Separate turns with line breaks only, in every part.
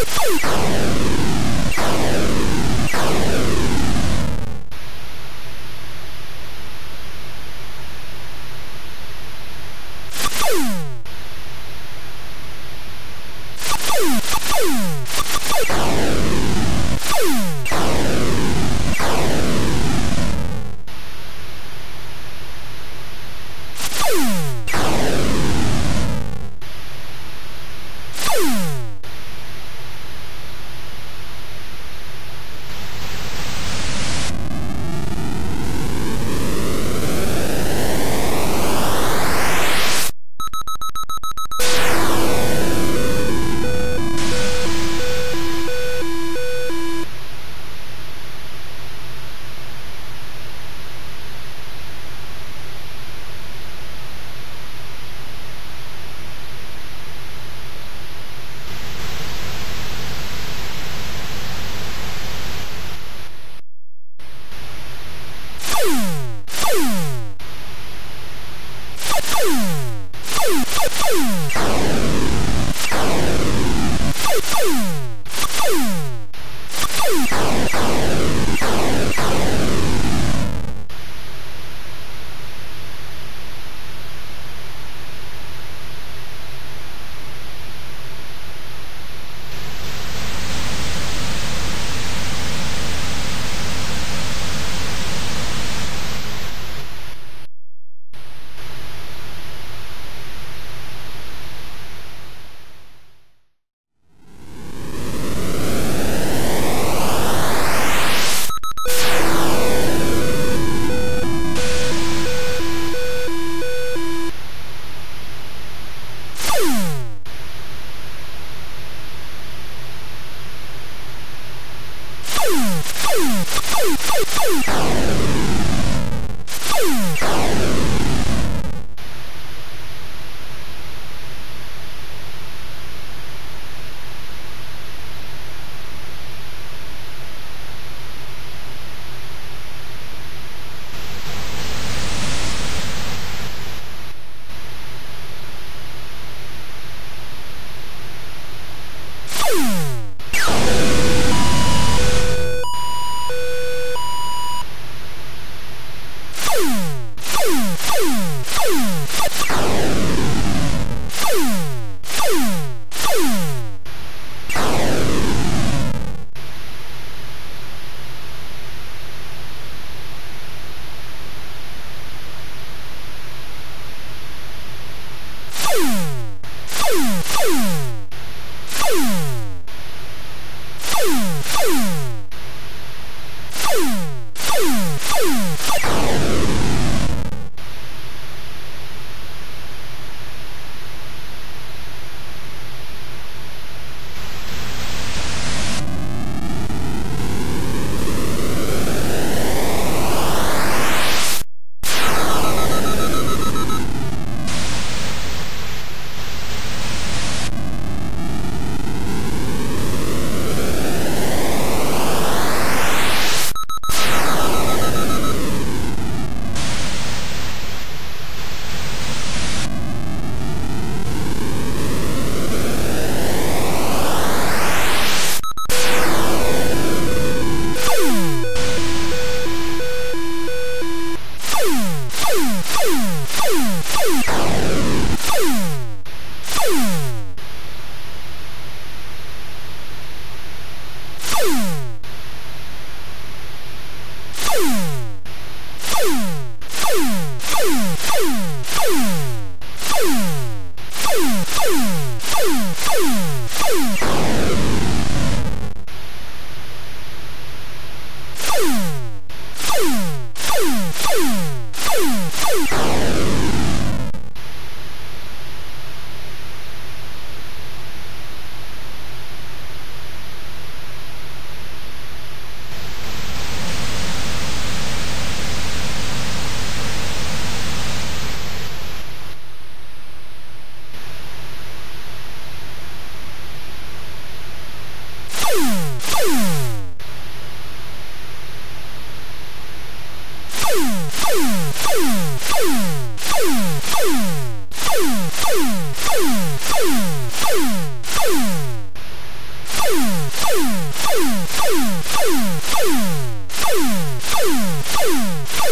Oh,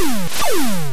Boom!